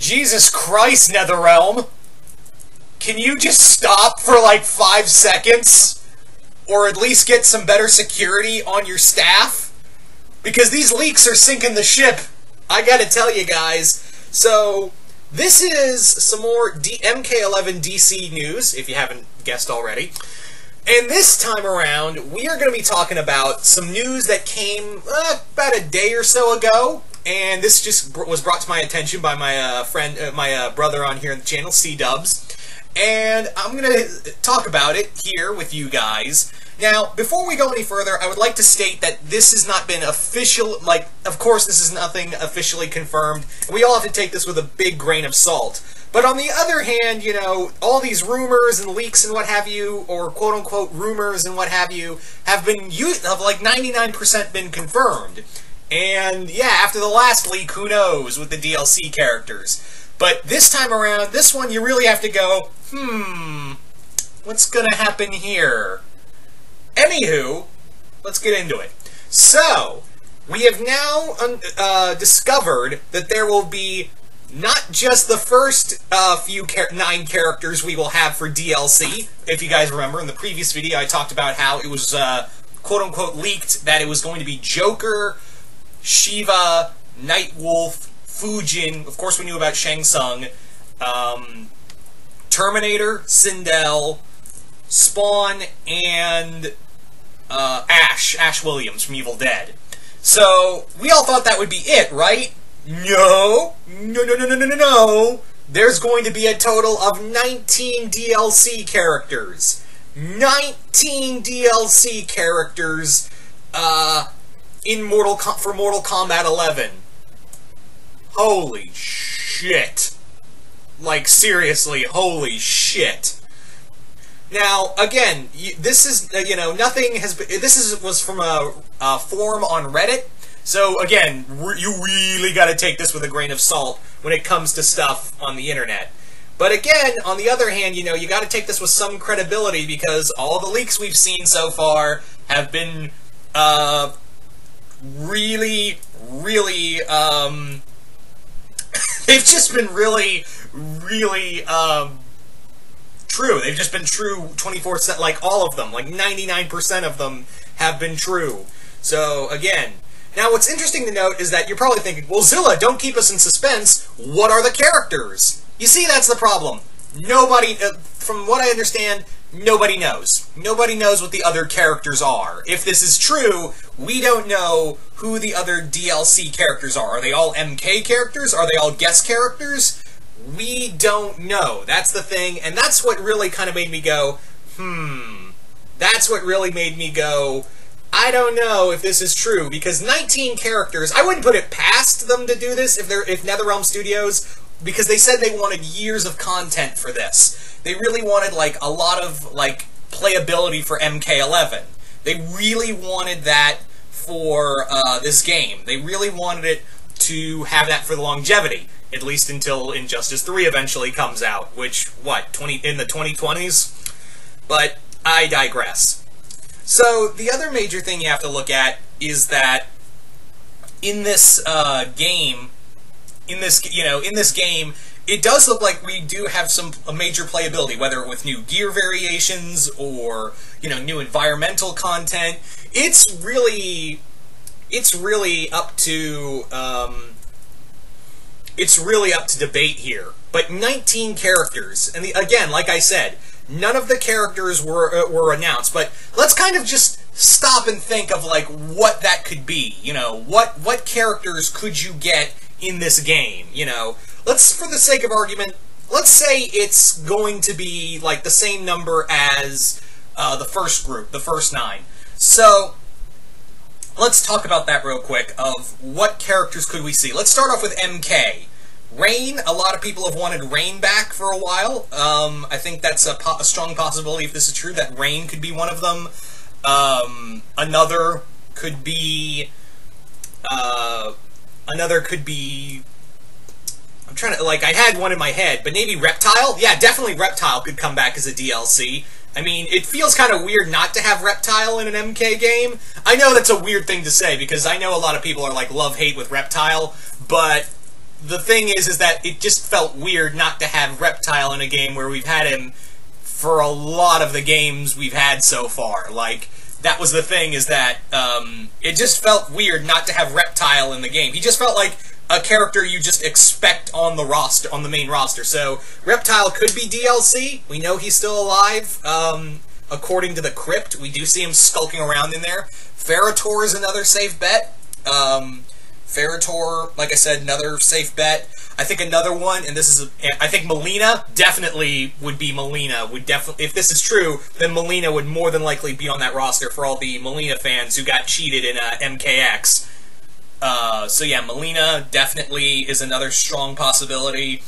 Jesus Christ, Netherrealm! Can you just stop for like five seconds? Or at least get some better security on your staff? Because these leaks are sinking the ship. I gotta tell you guys. So, this is some more D MK11 DLC news, if you haven't guessed already. And this time around, we are going to be talking about some news that came uh, about a day or so ago. And this just was brought to my attention by my uh, friend, uh, my uh, brother on here in the channel, C Dubs. And I'm to talk about it here with you guys. Now, before we go any further, I would like to state that this has not been official, like, of course this is nothing officially confirmed. We all have to take this with a big grain of salt. But on the other hand, you know, all these rumors and leaks and what have you, or quote unquote rumors and what have you, have been, have like 99% been confirmed. And yeah, after the last leak, who knows with the DLC characters. But this time around, this one you really have to go, hmm, what's gonna happen here? Anywho, let's get into it. So, we have now uh, discovered that there will be not just the first uh, few char nine characters we will have for DLC. If you guys remember, in the previous video I talked about how it was uh, quote-unquote leaked that it was going to be Joker, Shiva, Nightwolf, Fujin, of course we knew about Shang Tsung, um, Terminator, Sindel, Spawn, and uh, Ash, Ash Williams from Evil Dead. So, we all thought that would be it, right? No, no, no, no, no, no, no, no. There's going to be a total of 19 DLC characters. 19 DLC characters uh, in Mortal Com for Mortal Kombat 11. Holy shit. Like, seriously, holy shit. Now, again, this is, uh, you know, nothing has been, this is, was from a, a forum on Reddit, so again, you really got to take this with a grain of salt when it comes to stuff on the internet. But again, on the other hand, you know, you got to take this with some credibility because all the leaks we've seen so far have been uh, really, really, um, they've just been really, really um, true. They've just been true 24 like all of them, like 99% of them have been true. So again, now, what's interesting to note is that you're probably thinking, well, Zilla, don't keep us in suspense. What are the characters? You see, that's the problem. Nobody, uh, from what I understand, nobody knows. Nobody knows what the other characters are. If this is true, we don't know who the other DLC characters are. Are they all MK characters? Are they all guest characters? We don't know. That's the thing, and that's what really kind of made me go, hmm. That's what really made me go, I don't know if this is true because 19 characters. I wouldn't put it past them to do this if they're if NetherRealm Studios because they said they wanted years of content for this. They really wanted like a lot of like playability for MK11. They really wanted that for uh, this game. They really wanted it to have that for the longevity, at least until Injustice 3 eventually comes out, which what 20 in the 2020s. But I digress. So the other major thing you have to look at is that in this uh, game, in this you know in this game, it does look like we do have some a major playability, whether with new gear variations or you know new environmental content. It's really it's really up to um, it's really up to debate here. But 19 characters, and the, again, like I said, None of the characters were uh, were announced, but let's kind of just stop and think of like what that could be. You know, what what characters could you get in this game? You know, let's for the sake of argument, let's say it's going to be like the same number as uh, the first group, the first nine. So let's talk about that real quick. Of what characters could we see? Let's start off with MK. Rain, a lot of people have wanted Rain back for a while. Um, I think that's a, a, strong possibility, if this is true, that Rain could be one of them. Um, another could be... Uh, another could be... I'm trying to, like, I had one in my head, but maybe Reptile? Yeah, definitely Reptile could come back as a DLC. I mean, it feels kind of weird not to have Reptile in an MK game. I know that's a weird thing to say, because I know a lot of people are like love-hate with Reptile, but the thing is, is that it just felt weird not to have Reptile in a game where we've had him for a lot of the games we've had so far. Like, that was the thing, is that um, it just felt weird not to have Reptile in the game. He just felt like a character you just expect on the roster, on the main roster. So, Reptile could be DLC. We know he's still alive. Um, according to the crypt, we do see him skulking around in there. Ferra/Torr is another safe bet. Um, Ferra/Torr, like I said, another safe bet. I think another one, and this is, a, I think Mileena definitely would be Mileena. Would definitely, if this is true, then Mileena would more than likely be on that roster for all the Mileena fans who got cheated in uh, MKX. Uh, so yeah, Mileena definitely is another strong possibility.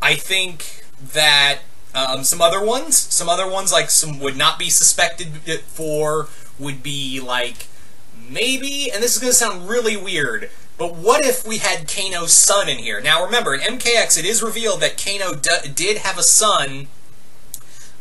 I think that um, some other ones, some other ones like some would not be suspected for would be like maybe, and this is going to sound really weird, but what if we had Kano's son in here? Now remember, in MKX it is revealed that Kano did have a son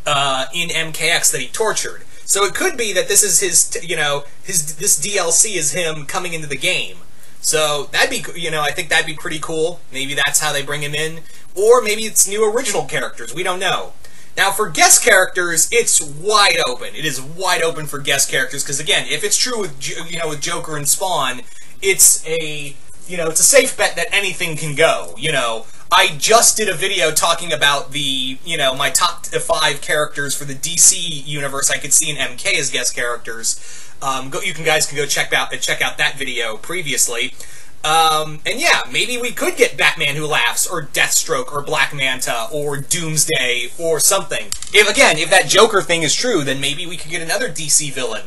uh, in MKX that he tortured. So it could be that this is his, you know, his this DLC is him coming into the game. So that'd be, you know, I think that'd be pretty cool. Maybe that's how they bring him in, or maybe it's new original characters. We don't know. Now, for guest characters, it's wide open. It is wide open for guest characters because, again, if it's true with you know with Joker and Spawn, it's a you know it's a safe bet that anything can go. You know, I just did a video talking about the you know my top five characters for the DC universe I could see in MK as guest characters. Um, go, you can guys can go check out check out that video previously. Um, and yeah, maybe we could get Batman Who Laughs, or Deathstroke, or Black Manta, or Doomsday, or something. If again, if that Joker thing is true, then maybe we could get another DC villain.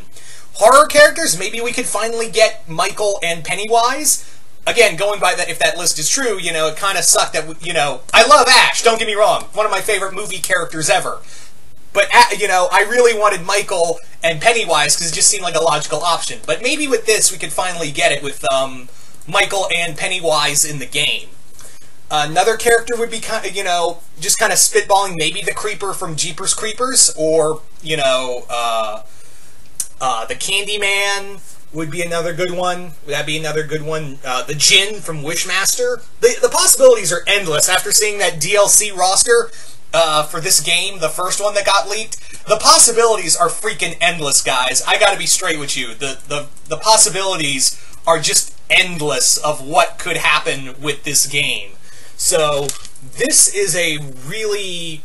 Horror characters, maybe we could finally get Michael and Pennywise. Again, going by that, if that list is true, you know, it kind of sucked that, you know, I love Ash, don't get me wrong, one of my favorite movie characters ever. But, you know, I really wanted Michael and Pennywise because it just seemed like a logical option. But maybe with this, we could finally get it with, um, Michael and Pennywise in the game. Another character would be kind of, you know, just kind of spitballing maybe the Creeper from Jeepers Creepers, or, you know, uh, uh, the Candyman would be another good one. Would That'd be another good one. Uh, the Djinn from Wishmaster. The, the possibilities are endless after seeing that DLC roster uh, for this game, the first one that got leaked. The possibilities are freaking endless, guys. I gotta be straight with you. The, the, the possibilities are just endless of what could happen with this game. So this is a really,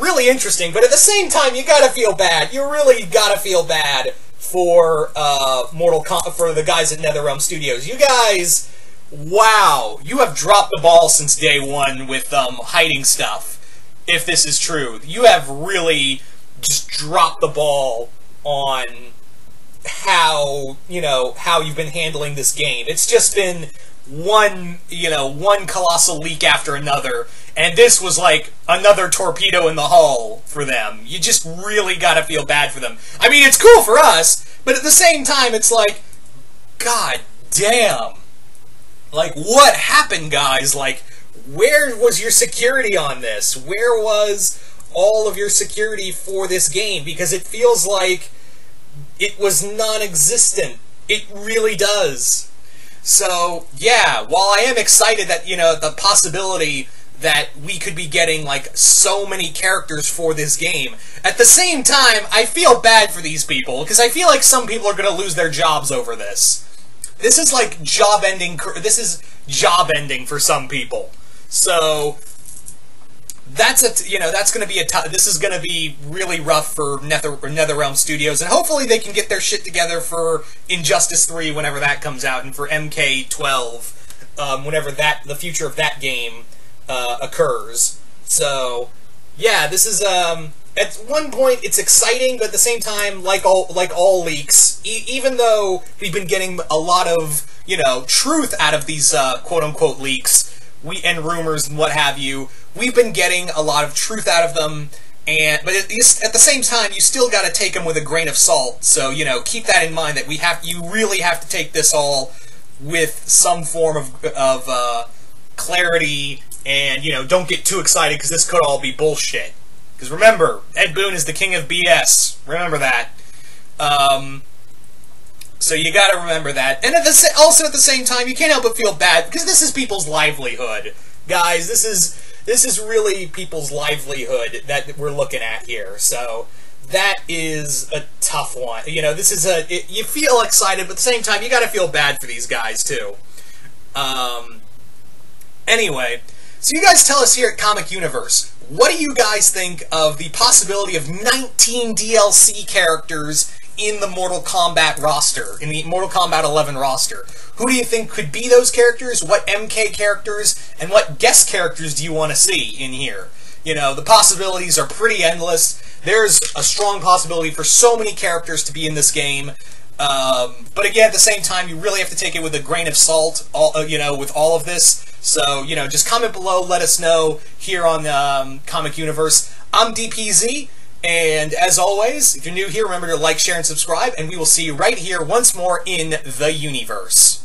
really interesting, but at the same time, you gotta feel bad. You really gotta feel bad for uh, Mortal Com- for the guys at NetherRealm Studios. You guys, wow, you have dropped the ball since day one with um, hiding stuff. If this is true, you have really just dropped the ball on how you know how you've been handling this game. It's just been one you know one colossal leak after another, and this was like another torpedo in the hull for them. You just really got to feel bad for them. I mean, it's cool for us, but at the same time, it's like, god damn, like what happened, guys? Like, where was your security on this? Where was all of your security for this game? Because it feels like it was non-existent. It really does. So, yeah, while I am excited that, you know, the possibility that we could be getting, like, so many characters for this game, at the same time, I feel bad for these people, because I feel like some people are going to lose their jobs over this. This is, like, job ending, this is job ending for some people. So, that's a you know that's going to be a t- this is going to be really rough for Nether NetherRealm Studios, and hopefully they can get their shit together for Injustice Three whenever that comes out, and for MK Twelve um, whenever that the future of that game uh, occurs. So yeah, this is um, at one point it's exciting, but at the same time, like all like all leaks, e- even though we've been getting a lot of you know truth out of these uh, quote unquote leaks, we and rumors and what have you we've been getting a lot of truth out of them, and but at, at the same time, you still got to take them with a grain of salt. So you know, keep that in mind that we have you really have to take this all with some form of of uh, clarity, and you know, don't get too excited because this could all be bullshit. Because remember, Ed Boon is the king of BS. Remember that. Um, So you got to remember that. And at the also at the same time, you can't help but feel bad because this is people's livelihood, guys. This is this is really people's livelihood that we're looking at here. So that is a tough one. You know, this is a it, you feel excited, but at the same time, you got to feel bad for these guys too. Um. Anyway, so you guys tell us here at Comic YOUniverse, what do you guys think of the possibility of 19 DLC characters in the Mortal Kombat roster, in the Mortal Kombat 11 roster? Who do you think could be those characters? What MK characters? And what guest characters do you want to see in here? You know, the possibilities are pretty endless. There's a strong possibility for so many characters to be in this game. Um, but again, at the same time, you really have to take it with a grain of salt, all, uh, you know, with all of this. So, you know, just comment below, let us know here on um, Comic YOUniverse. I'm DPZ, and as always, if you're new here, remember to like, share, and subscribe, and we will see you right here once more in the universe.